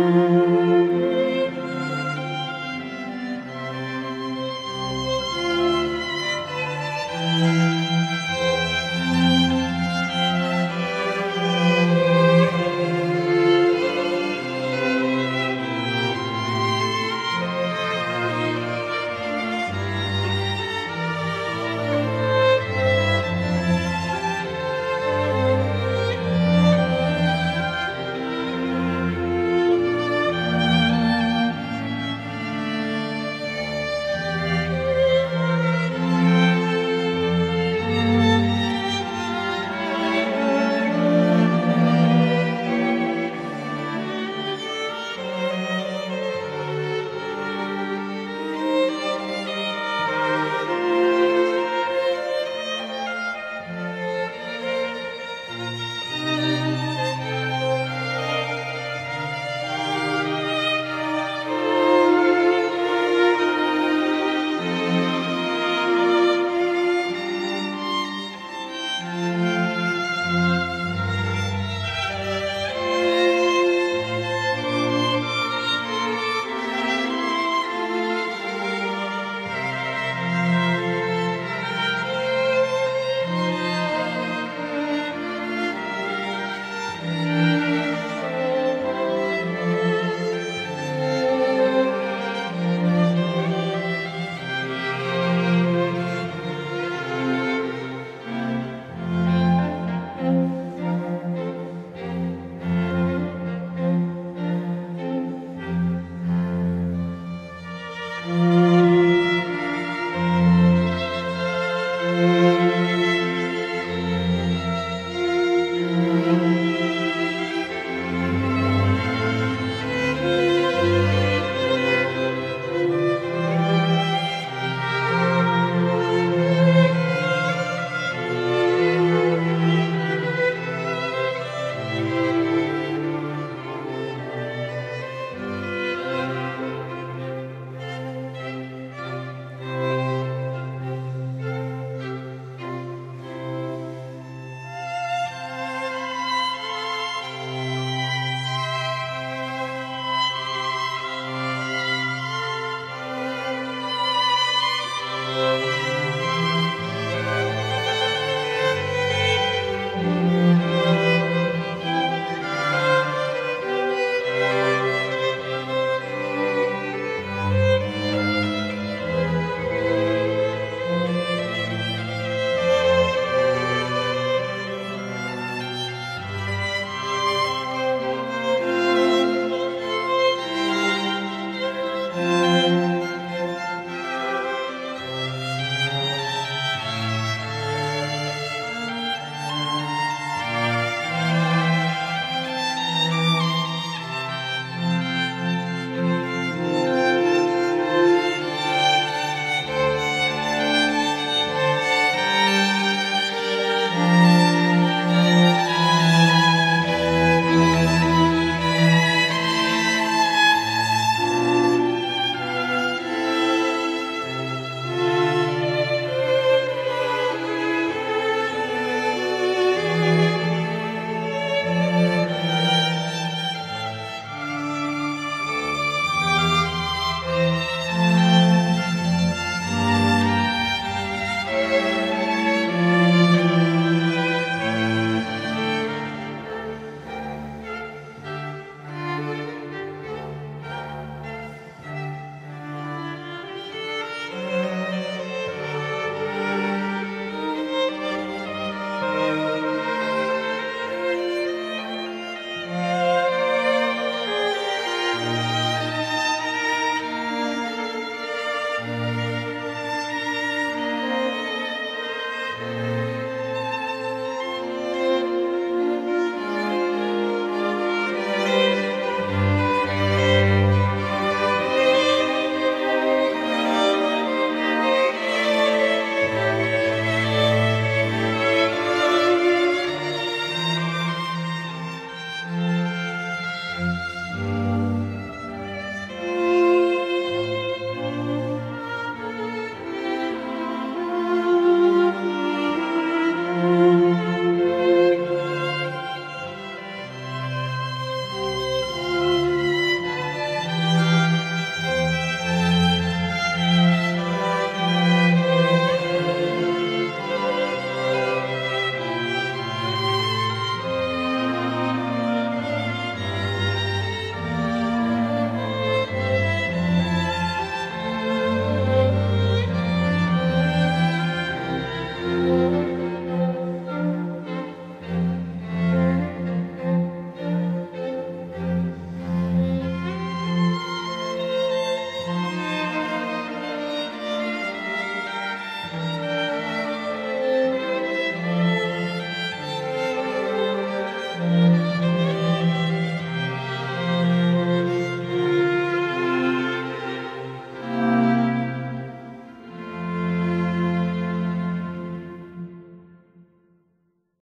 Música